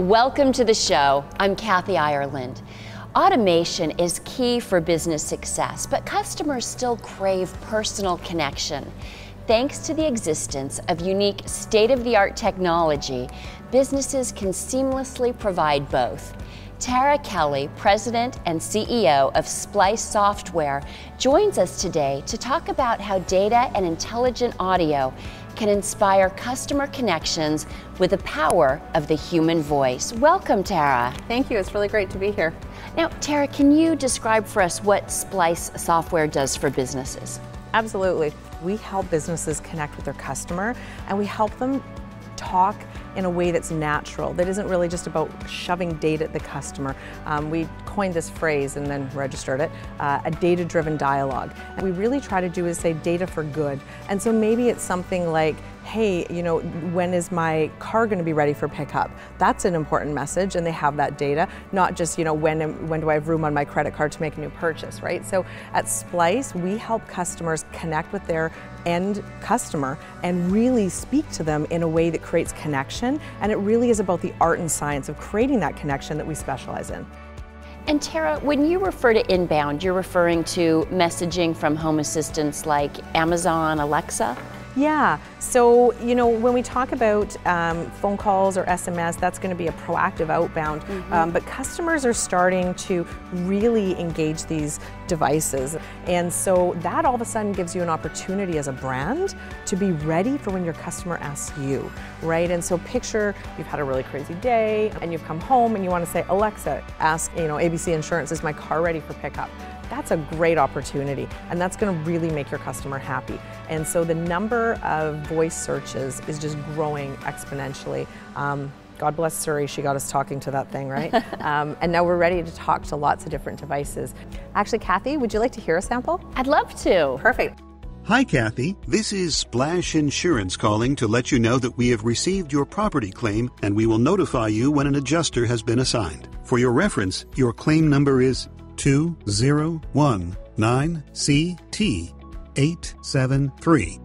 Welcome to the show. I'm Kathy Ireland. Automation is key for business success, but customers still crave personal connection. Thanks to the existence of unique state of the art technology, businesses can seamlessly provide both. Tara Kelly, President and CEO of Splice Software, joins us today to talk about how data and intelligent audio can inspire customer connections with the power of the human voice. Welcome, Tara. Thank you. It's really great to be here. Now, Tara, can you describe for us what Splice software does for businesses? Absolutely. We help businesses connect with their customer and we help them talk in a way that's natural, that isn't really just about shoving data at the customer. Um, we coined this phrase and then registered it, uh, a data-driven dialogue. And we really try to do is say data for good. And so maybe it's something like, hey, you know, when is my car going to be ready for pickup? That's an important message, and they have that data, not just, you know, when, when do I have room on my credit card to make a new purchase, right? So at Splice, we help customers connect with their end customer and really speak to them in a way that creates connection. And it really is about the art and science of creating that connection that we specialize in. And Tara, when you refer to inbound, you're referring to messaging from home assistants like Amazon, Alexa? Yeah, so you know when we talk about um, phone calls or SMS, that's going to be a proactive outbound. Mm -hmm. um, but customers are starting to really engage these devices, and so that all of a sudden gives you an opportunity as a brand to be ready for when your customer asks you, right? And so picture you've had a really crazy day, and you've come home, and you want to say, Alexa, ask you know ABC Insurance, is my car ready for pickup? That's a great opportunity and that's going to really make your customer happy. And so the number of voice searches is just growing exponentially. Um, God bless Siri, she got us talking to that thing, right? um, and now we're ready to talk to lots of different devices. Actually, Kathy, would you like to hear a sample? I'd love to. Perfect. Hi, Kathy. This is Splash Insurance calling to let you know that we have received your property claim and we will notify you when an adjuster has been assigned. For your reference, your claim number is 2019CT873.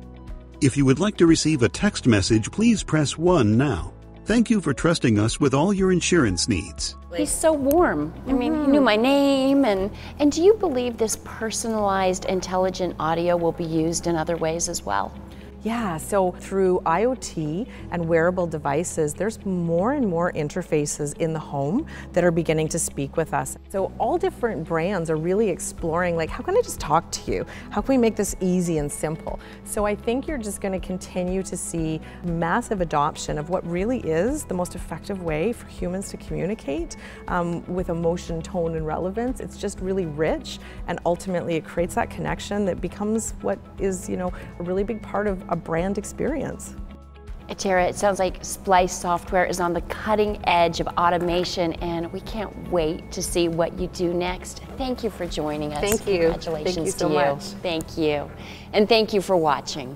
If you would like to receive a text message, please press 1 now. Thank you for trusting us with all your insurance needs. He's so warm. I mean, he knew mm-hmm. my name and and do you believe this personalized intelligent audio will be used in other ways as well? Yeah, so through IoT and wearable devices, there's more and more interfaces in the home that are beginning to speak with us. So all different brands are really exploring like, how can I just talk to you? How can we make this easy and simple? So I think you're just gonna continue to see massive adoption of what really is the most effective way for humans to communicate um, with emotion, tone, and relevance. It's just really rich and ultimately it creates that connection that becomes what is, you know, a really big part of a brand experience. Tara, it sounds like Splice software is on the cutting edge of automation, and we can't wait to see what you do next. Thank you for joining us. Thank you. Congratulations thank you to you. Much. Thank you. And thank you for watching.